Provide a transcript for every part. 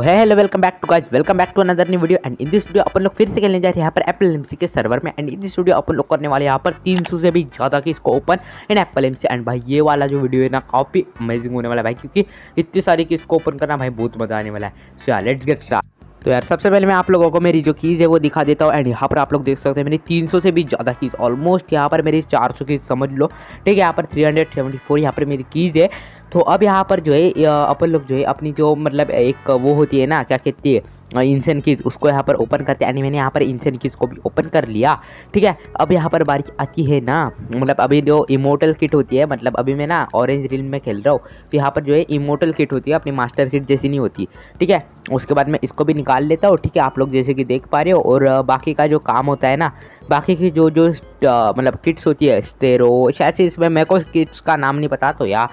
तो है hello welcome back to guys welcome back to another new video and in this video अपन लोग फिर से खेलने जा रहे हैं यहाँ पर एप्पल एमसी के सर्वर में. एंड इन दिस वीडियो अपन लोग करने वाले यहाँ पर 300 से भी ज़्यादा की इसको open in Apple MC and भाई, ये वाला जो वीडियो है ना, काफ़ी अमेजिंग होने वाला है भाई, क्योंकि इतनी सारी की इसको ओपन करना भाई बहुत मज़ा आने वाला है. सो लेट्स गेट स्टार्ट तो यार, सबसे पहले मैं आप लोगों को मेरी जो कीज़ है वो दिखा देता हूँ। एंड यहाँ पर आप लोग देख सकते हैं मेरी 300 से भी ज़्यादा कीज़ ऑलमोस्ट यहाँ पर मेरी 400 कीज़ समझ लो। ठीक है, यहाँ पर 374 यहाँ पर मेरी कीज़ है। तो अब यहाँ पर जो है अपन लोग जो है अपनी जो मतलब एक वो होती है ना, क्या कहती है इंसन कीज़ उसको यहाँ पर ओपन करते हैं। मैंने यहाँ पर इंसन कीज़ को भी ओपन कर लिया। ठीक है? अब यहाँ पर बारिश आती है ना? मतलब अभी जो इमोटल किट होती है मतलब अभी मैं ना ऑरेंज रील में खेल रहा हूँ तो यहाँ पर जो है इमोटल किट होती है, अपनी मास्टर किट जैसी नहीं होती। ठीक है? उसके बाद मैं इसको भी निकाल लेता हूँ। ठीक है? आप लोग जैसे कि देख पा रहे हो, और बाकी का जो काम होता है ना, बाकी की जो जो मतलब किट्स होती है स्टेरो शायद से इसमें मेरे को किट्स का नाम नहीं पता तो यार।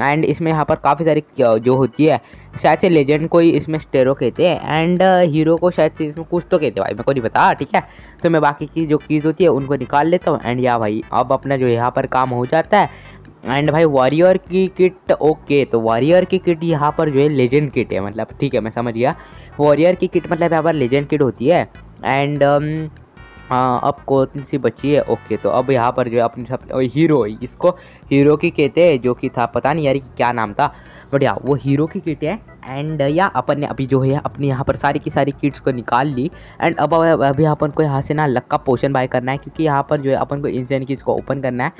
एंड इसमें यहाँ पर काफ़ी सारी जो होती है, शायद से लेजेंड को ही इसमें स्टेरो कहते हैं एंड हीरो को शायद से इसमें कुछ तो कहते हैं भाई, मेरे को नहीं पता, ठीक है? तो मैं बाकी की जो कीज़ होती है, उनको निकाल लेता हूँ एंड या भाई, अब अपना जो यहाँ पर काम हो जाता है एंड भाई वॉरियर की किट ओके तो वॉरियर की किट यहाँ पर जो है लेजेंड किट है मतलब ठीक है, मैं समझ गया। वॉरियर की किट मतलब यहाँ पर लेजेंड किट होती है एंड हाँ अब कौन सी बची है? ओके तो अब यहाँ पर जो है अपनी सब हीरो इसको। हीरो की कहते हैं, जो कि था, पता नहीं यार क्या नाम था। बट या वो हीरो की किट है, एंड या अपन ने अभी जो है, अपनी यहाँ पर सारी की सारी किट्स को निकाल ली। एंड अब अभी अपन को यहाँ से ना लक का पोशन बाय करना है, क्योंकि यहाँ पर जो है अपन को इंसान की इसको ओपन करना है।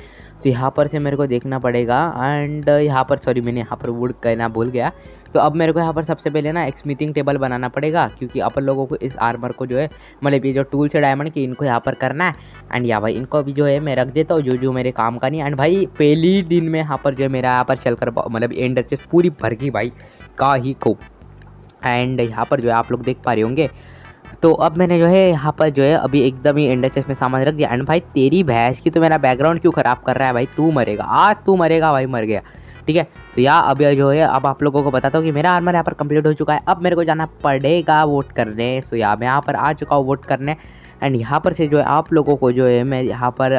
तो यहाँ पर से मेरे को देखना पड़ेगा, एंड यहाँ पर, सॉरी, मैंने यहाँ पर वुड कहना भूल गया। तो अब मेरे को यहाँ पर सबसे पहले ना एक स्मिथिंग टेबल बनाना पड़ेगा, क्योंकि अपन लोगों को इस आर्मर को जो है मतलब ये जो टूल्स है डायमंड की, इनको यहाँ पर करना है। एंड या भाई, इनको अभी जो है, मैं रख देता हूँ जो जो मेरे काम का नहीं एंड भाई, पहली दिन में यहाँ पर जो है, मेरा यहाँ पर चल मतलब एंड पूरी भर गई भाई, का ही को। एंड यहाँ पर जो है, आप लोग देख पा रहे होंगे। तो अब मैंने जो है, यहाँ पर जो है, अभी एकदम ही इंडस्ट्रेस में सामान रख दिया। एंड भाई, तेरी भैंस की तो मेरा बैकग्राउंड क्यों ख़राब कर रहा है भाई? तू मरेगा। आज तू मरेगा भाई, मर गया। ठीक है? तो या अब जो है, अब आप लोगों को बताता हूँ कि मेरा आर्मर यहाँ पर कंप्लीट हो चुका है। अब मेरे को जाना पड़ेगा वोट करने। सो या मैं यहाँ पर आ चुका हूँ वोट करने। एंड यहाँ पर से जो है, आप लोगों को जो है, मैं यहाँ पर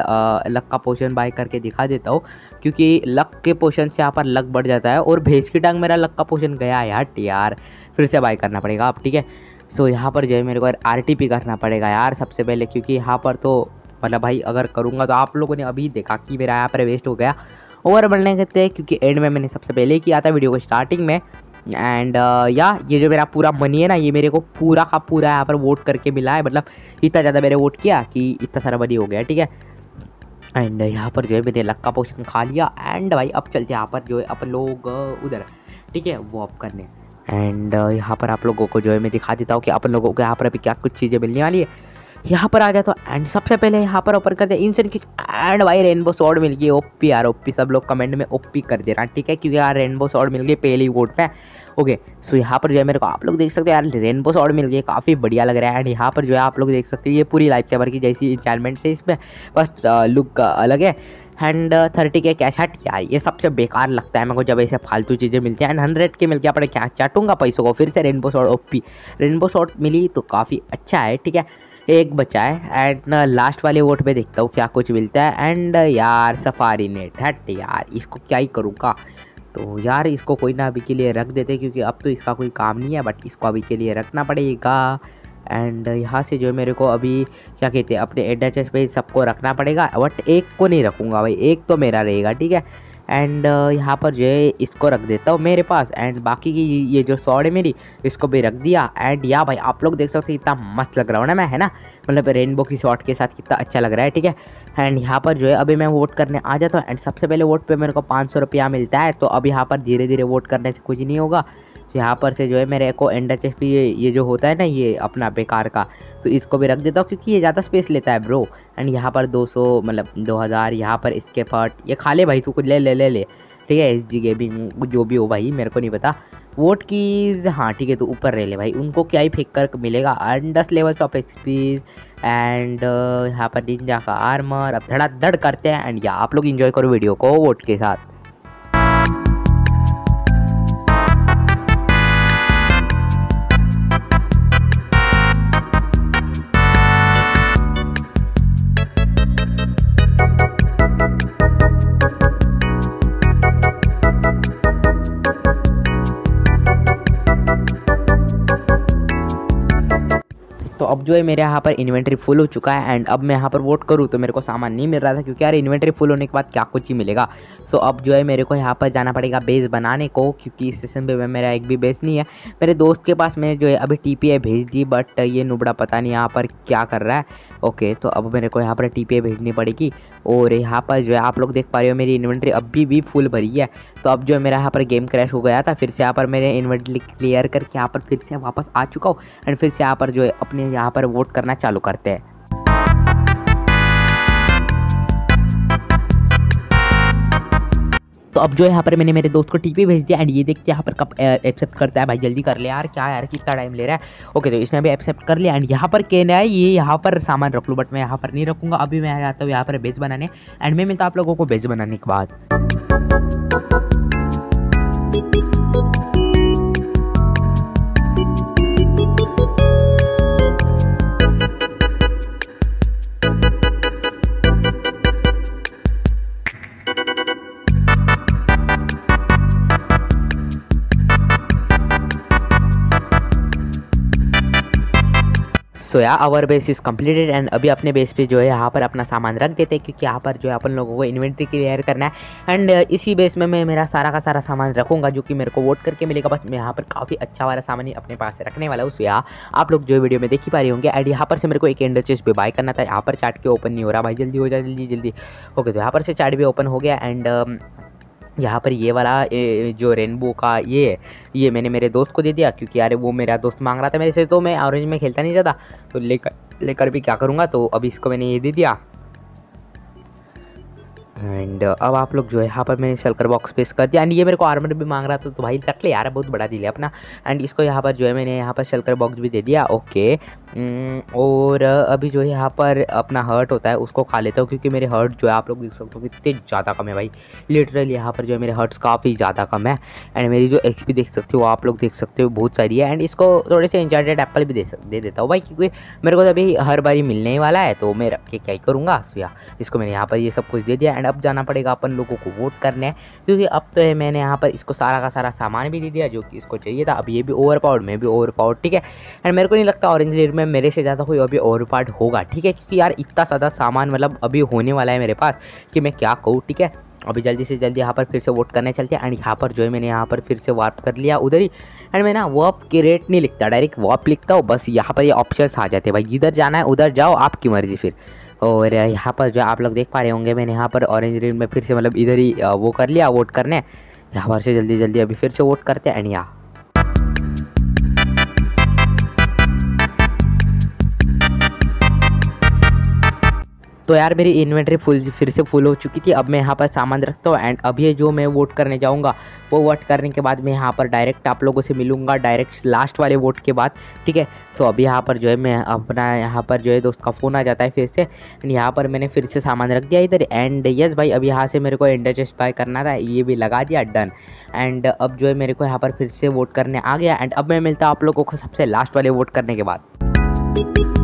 लक का पोशन बाय करके दिखा देता हूँ। क्योंकि लक के पोशन से यहाँ पर लक बढ़ जाता है और भेज की टांग मेरा लक का पोशन गया यार यार। फिर से बाय करना पड़ेगा आप ठीक है? सो यहाँ पर जो है, मेरे को आरटीपी करना पड़ेगा यार सबसे पहले। क्योंकि यहाँ पर तो मतलब भाई, अगर करूँगा तो आप लोगों ने अभी देखा कि मेरा यहाँ पर वेस्ट हो गया। ओवर बनने कहते हैं क्योंकि एंड में मैंने सबसे पहले किया था वीडियो को स्टार्टिंग में। एंड uh, या ये जो मेरा पूरा मनी है ना ये मेरे को पूरा का पूरा यहाँ पर वोट करके मिला है। मतलब इतना ज़्यादा मैंने वोट किया कि इतना सारा मनी हो गया ठीक है? एंड यहाँ पर जो है मैंने लक्का पोशन खा लिया। एंड भाई अब चलते यहाँ पर जो है अपन लोग उधर ठीक है? वो अब करने। एंड यहाँ पर आप लोगों को जो है मैं दिखा देता हूँ कि अपन लोगों को यहाँ पर अभी क्या कुछ चीज़ें मिलने वाली है। यहाँ पर आ गया तो एंड सबसे पहले यहाँ पर ओपन करते हैं इंसन की एंड भाई रेनबो सॉर्ड मिल गई? ओपी यार ओपी सब लोग कमेंट में ओपी कर दे रहा ठीक है? क्योंकि यार रेनबो सॉर्ड मिल गई पहली वोट पे। ओके सो यहाँ पर जो है मेरे को आप लोग देख सकते हो यार रेनबो सॉर्ड मिल गई, काफ़ी बढ़िया लग रहा है। एंड यहाँ पर जो है आप लोग देख सकते हो, ये पूरी लाइफ सेवर की जैसी इंचालमेंट से इसमें बस लुक अलग है। एंड थर्टी के कैश हट यार, ये सबसे बेकार लगता है मेरे को जब ऐसे फालतू चीज़ें मिलती हैं। एंड हंड्रेड के मिल गया अपने क्या चाटूँगा पैसों को, फिर से rainbow shot OP rainbow shot मिली तो काफ़ी अच्छा है, ठीक है? एक बचा है एंड लास्ट वाले वोट पे देखता हूँ क्या कुछ मिलता है एंड यार सफारी नेट हट यार, इसको क्या ही करूँगा तो यार, इसको कोई ना अभी के लिए रख देते, क्योंकि अब तो इसका कोई काम नहीं है बट इसको अभी के लिए रखना पड़ेगा। एंड यहाँ से जो मेरे को अभी, क्या कहते हैं, अपने एच पे सबको रखना पड़ेगा बट एक को नहीं रखूँगा भाई, एक तो मेरा रहेगा, ठीक है? एंड uh, यहाँ पर जो है इसको रख देता हूँ मेरे पास। एंड बाकी की ये जो सॉड है मेरी इसको भी रख दिया। एंड या भाई आप लोग देख सकते हो इतना मस्त लग रहा हूँ ना मैं है ना? मतलब रेनबो की शॉट के साथ कितना अच्छा लग रहा है ठीक है? एंड यहाँ पर जो है अभी मैं वोट करने आ जाता हूँ। एंड सबसे पहले वोट पर मेरे को पाँच सौ रुपया मिलता है। तो अब यहाँ पर धीरे धीरे वोट करने से कुछ नहीं होगा। यहाँ पर से जो है मेरे को एंड एच ये ये जो होता है ना ये अपना बेकार का तो इसको भी रख देता हूँ क्योंकि ये ज़्यादा स्पेस लेता है ब्रो एंड यहाँ पर 200 मतलब 2000 यहाँ पर इसके फट ये खा ले भाई तू कुछ ले ले ले ले। ठीक है एस जी गेमिंग जो भी हो भाई, मेरे को नहीं पता। वोट की हाँ ठीक है तो ऊपर रह ले भाई। उनको क्या ही फेंक कर मिलेगा? एंड दस लेवल्स ऑफ़ एक्सपीज एंड यहाँ पर निंजा का आर्मर अब धड़ा धड़ करते हैं। एंड या आप लोग इन्जॉय करो वीडियो को वोट के साथ। अब जो है मेरे यहाँ पर इन्वेंट्री फुल हो चुका है एंड अब मैं यहाँ पर वोट करूँ तो मेरे को सामान नहीं मिल रहा था क्योंकि यार इन्वेंट्री फुल होने के बाद क्या कुछ ही मिलेगा। सो अब जो है मेरे को यहाँ पर जाना पड़ेगा बेस बनाने को क्योंकि इस सेशन पर मेरा एक भी बेस नहीं है। मेरे दोस्त के पास मैंने जो है अभी टी भेज दी बट ये नुबड़ा पता नहीं यहाँ पर क्या कर रहा है। ओके तो अब मेरे को यहाँ पर टी भेजनी पड़ेगी। और यहाँ पर जो है, आप लोग देख पा रहे हो मेरी इन्वेंट्री अभी भी फुल भरी है। तो अब जो मेरा यहाँ पर गेम क्रैश हो गया था, फिर से यहाँ पर मेरे इन्वेंट्री क्लियर करके यहाँ पर फिर से वापस आ चुका हूँ। एंड फिर से यहाँ पर जो है, अपने यहाँ पर वोट करना चालू करते हैं। तो अब जो यहाँ पर मैंने मेरे दोस्त को टीपी भेज दिया एंड ये देखते यहाँ पर कब एक्सेप्ट करता है भाई, जल्दी कर ले यार, क्या यार कितना टाइम ले रहा है। ओके तो इसने भी एक्सेप्ट कर लिया एंड यहाँ पर कहना है, ये यहाँ पर सामान रख लूँ बट मैं यहाँ पर नहीं रखूँगा। अभी मैं जाता हूँ यहाँ पर बेस बनाने एंड मैं मिलता आप लोगों को बेस बनाने के बाद। सो या our base is completed and अभी अपने बेस पे जो है यहाँ पर अपना सामान रख देते हैं क्योंकि यहाँ पर जो है अपन लोगों को इन्वेंट्री क्लियर करना है। एंड uh, इसी बेस में मैं मेरा सारा का सारा सामान रखूँगा जो कि मेरे को वोट करके मिलेगा। बस मैं यहाँ पर काफ़ी अच्छा वाला सामान ही अपने पास रखने वाला हूँ। सो या आप लोग जो वीडियो में देख ही पा रहे होंगे। एंड यहाँ पर से मेरे को एक एंडर चेस्ट भी बाय करना था। यहाँ पर चार्ट के ओपन नहीं हो रहा। भाई जल्दी हो जाए जल्दी जल्दी। ओके तो यहाँ पर से चार्ट भी ओपन हो गया। एंड यहाँ पर ये वाला जो रेनबो का ये ये मैंने मेरे दोस्त को दे दिया क्योंकि यार वो मेरा दोस्त मांग रहा था मेरे से तो मैं ऑरेंज में खेलता नहीं जाता। तो लेकर लेकर भी क्या करूँगा? तो अभी इसको मैंने ये दे दिया। एंड uh, अब आप लोग जो है यहाँ पर मैंने शलकर बॉक्स पेश कर दिया। एंड ये मेरे को आर्मर भी मांग रहा था तो भाई रख ले यार बहुत बड़ा दिल है अपना। एंड इसको यहाँ पर जो है मैंने यहाँ पर शलकर बॉक्स भी दे दिया। ओके हम्म, और अभी जो है यहाँ पर अपना हर्ट होता है उसको खा लेता हूँ क्योंकि मेरे हर्ट जो है आप लोग देख सकते हो कितने ज़्यादा कम है भाई। लिटरली यहाँ पर जो है मेरे हर्ट्स काफ़ी ज़्यादा कम है। एंड मेरी जो एक्सपी देख सकते हो आप लोग देख सकते हो बहुत सारी है। एंड इसको थोड़े से इंचार्टेड एप्पल भी दे दे देता हूँ भाई क्योंकि मेरे को तो अभी हर बारी मिलने ही वाला है तो मैं रख के क्या ही करूँगा सो इसको मैंने यहाँ पर ये सब कुछ दे दिया। एंड अब जाना पड़ेगा अपन लोगों को वोट करने। क्योंकि अब तो है मैंने यहाँ पर इसको सारा का सारा सामान भी दे दिया, जो कि इसको चाहिए था। अब ये भी ओवर पावर्ड मैं भी ओवर पावर्ड ठीक है? एंड मेरे को नहीं लगता ऑरेंज लेयर में मेरे से ज़्यादा कोई अभी ओवर पार्ट होगा, ठीक है? क्योंकि यार इतना ज़्यादा सामान मतलब अभी होने वाला है मेरे पास कि मैं क्या कहूँ, ठीक है? अभी जल्दी से जल्दी यहाँ पर फिर से वोट करने चलते हैं। एंड यहाँ पर जो है मैंने यहाँ पर फिर से वार्प कर लिया उधर ही। एंड मैं ना वॉप के रेट नहीं लिखता डायरेक्ट वॉप लिखता हूँ। बस यहाँ पर ये यह ऑप्शंस आ जाते हैं। भाई, जिधर जाना है उधर जाओ, आपकी मर्ज़ी फिर। और यहाँ पर जो आप लोग देख पा रहे होंगे, मैंने यहाँ पर ऑरेंज रेड में फिर से मतलब इधर ही वो कर लिया वोट करने। यहाँ पर से जल्दी जल्दी अभी फिर से वोट करते हैं एंड यहाँ तो यार मेरी इन्वेंट्री फुल फिर से फुल हो चुकी थी, अब मैं यहाँ पर सामान रखता हूँ एंड अभी जो मैं वोट करने जाऊँगा, वो वोट करने के बाद मैं यहाँ पर डायरेक्ट आप लोगों से मिलूँगा डायरेक्ट लास्ट वाले वोट के बाद, ठीक है? तो अभी यहाँ पर जो है मैं अपना यहाँ पर जो है दोस्त का फ़ोन आ जाता है फिर से एंड यहाँ पर मैंने फिर से सामान रख दिया इधर एंड यस भाई, अब यहाँ से मेरे को इंडर चेस्ट बाय करना था, ये भी लगा दिया डन एंड अब जो है मेरे को यहाँ पर फिर से वोट करने आ गया एंड अब मैं मिलता आप लोगों को सबसे लास्ट वाले वोट करने के बाद.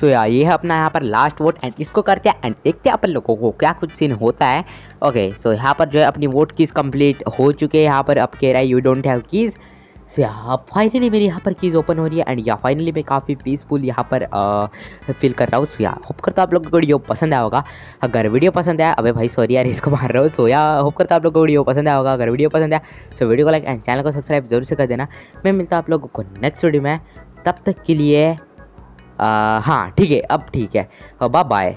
सो so, या है अपना यहाँ पर लास्ट वोट एंड इसको करते हैं एंड देखते हैं अपन लोगों को क्या कुछ सीन होता है। ओके सो यहाँ पर जो है अपनी वोट कीज़ कंप्लीट हो चुके हैं। यहाँ पर अब कह रहा है you don't have keys so यहाँ फाइनली मेरी यहाँ पर कीज़ ओपन हो रही है एंड या फाइनली मैं काफ़ी पीसफुल यहाँ पर फील कर रहा हूँ। सो या होप करता आप लोगों को वीडियो पसंद आया होगा। अगर वीडियो पसंद आया अबे भाई सॉरी यार इसको मार रहा हूँ। सो या होप करता आप लोगों को वीडियो पसंद आया होगा। अगर वीडियो पसंद आया सो वीडियो को लाइक एंड चैनल को सब्सक्राइब ज़रूर से कर देना। मैं मिलता आप लोगों को नेक्स्ट वीडियो में। तब तक के लिए हाँ ठीक है अब ठीक है। Bye bye